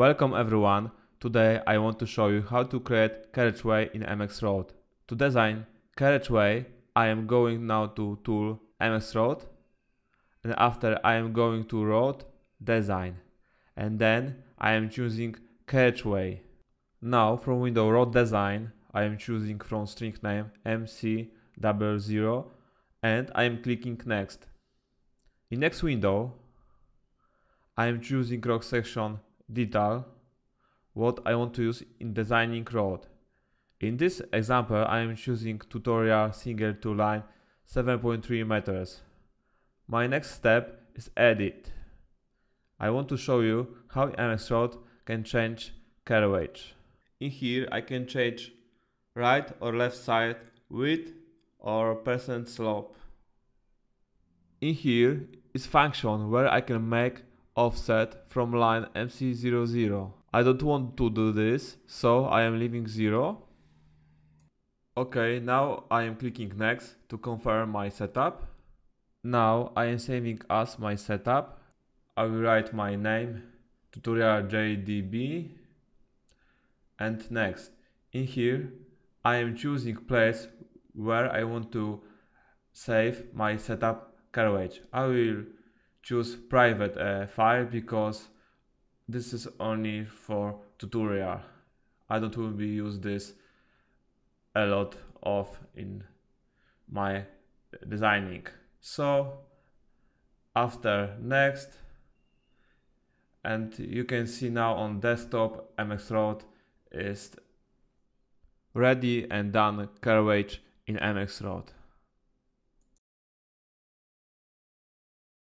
Welcome everyone. Today I want to show you how to create carriageway in MX Road. To design carriageway, I am going now to tool MX Road and after I am going to road design and then I am choosing carriageway. Now from window road design I am choosing from string name MC00 and I am clicking next. In next window I am choosing cross section detail what I want to use in designing road. In this example I am choosing tutorial single to line 7.3 meters. My next step is edit. I want to show you how MX Road can change carriage. In here I can change right or left side width or percent slope. In here is function where I can make offset from line MC00. I don't want to do this, so I am leaving 0. Okay, now I am clicking next to confirm my setup. Now I am saving as my setup. I will write my name, tutorial JDB and next. In here I am choosing place where I want to save my setup carriage. I will choose private uh, file because this is only for tutorial. I don't will be use this a lot of in my designing. So after next and you can see now on desktop MX Road is ready and done carriage in MX Road.